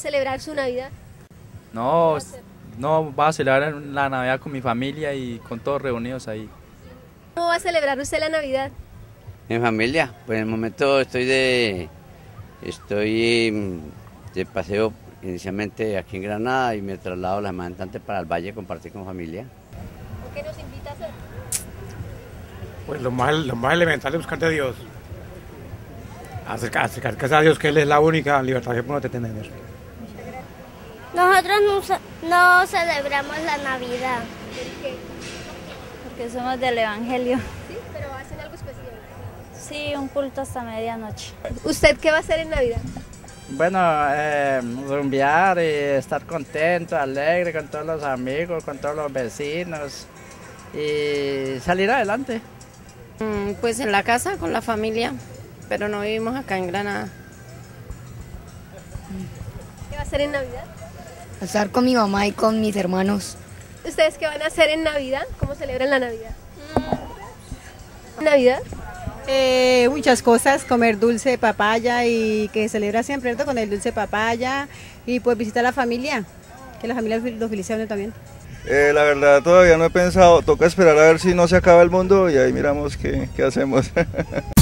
celebrar su Navidad? No, no, va a celebrar la Navidad con mi familia y con todos reunidos ahí. ¿Cómo va a celebrar usted la Navidad? En familia, pues en el momento estoy de estoy mm, de paseo inicialmente aquí en Granada y me traslado la semana entrante para el Valle a compartir con familia. ¿Qué nos invita a hacer? Pues lo más, lo más elemental es buscar de Dios. Acercar, acercarse a Dios, que Él es la única libertad que podemos tener. Nosotros no celebramos la Navidad. ¿Por qué? Porque somos del Evangelio. Sí, pero hacen algo especial. Sí, un culto hasta medianoche. ¿Usted qué va a hacer en Navidad? Bueno, eh, rumbear y estar contento, alegre con todos los amigos, con todos los vecinos y salir adelante. Mm, Pues en la casa con la familia, pero no vivimos acá en Granada. ¿Qué va a hacer en Navidad? Estar con mi mamá y con mis hermanos. ¿Ustedes qué van a hacer en Navidad? ¿Cómo celebran la Navidad? ¿Navidad? Eh, muchas cosas, comer dulce de papaya y que celebra siempre con el dulce de papaya y pues visitar a la familia, que la familia lo felicita a también. Eh, la verdad todavía no he pensado, toca esperar a ver si no se acaba el mundo y ahí miramos qué, qué hacemos.